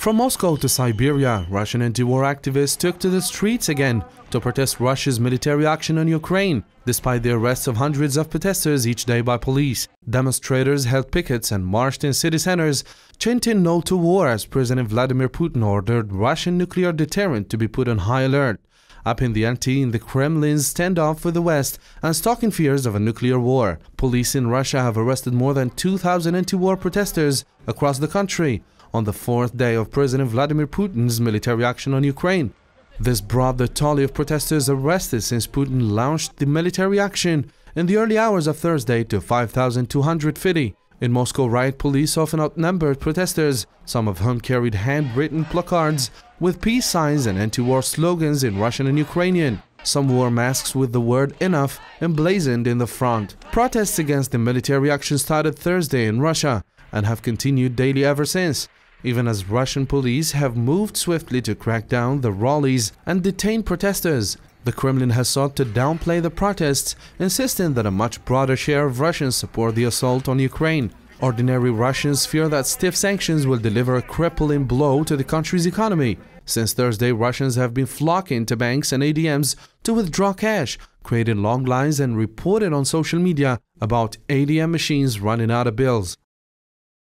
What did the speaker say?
From Moscow to Siberia, Russian anti-war activists took to the streets again to protest Russia's military action on Ukraine, despite the arrests of hundreds of protesters each day by police. Demonstrators held pickets and marched in city centers, chanting no to war as President Vladimir Putin ordered Russian nuclear deterrent to be put on high alert. Up in the ante in the Kremlin's standoff with the West and stalking fears of a nuclear war. Police in Russia have arrested more than 2,000 anti-war protesters across the country on the fourth day of President Vladimir Putin's military action on Ukraine. This brought the tally of protesters arrested since Putin launched the military action in the early hours of Thursday to 5,250. In Moscow, riot police often outnumbered protesters, some of whom carried handwritten placards with peace signs and anti-war slogans in Russian and Ukrainian. Some wore masks with the word enough emblazoned in the front. Protests against the military action started Thursday in Russia and have continued daily ever since even as Russian police have moved swiftly to crack down the rallies and detain protesters. The Kremlin has sought to downplay the protests, insisting that a much broader share of Russians support the assault on Ukraine. Ordinary Russians fear that stiff sanctions will deliver a crippling blow to the country's economy. Since Thursday, Russians have been flocking to banks and ATMs to withdraw cash, creating long lines and reported on social media about ATM machines running out of bills.